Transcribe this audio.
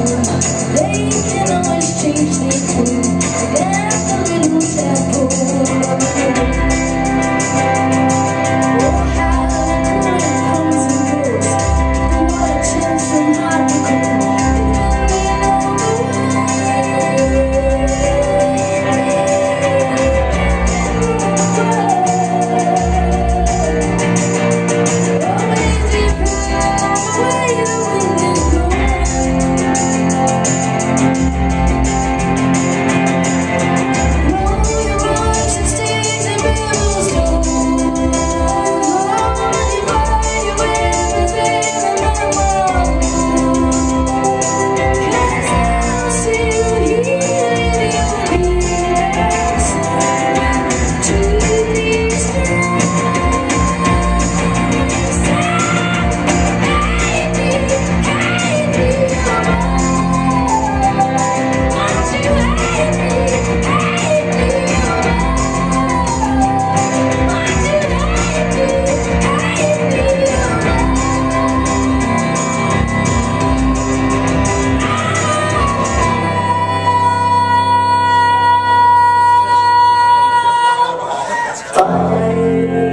They can always change their away.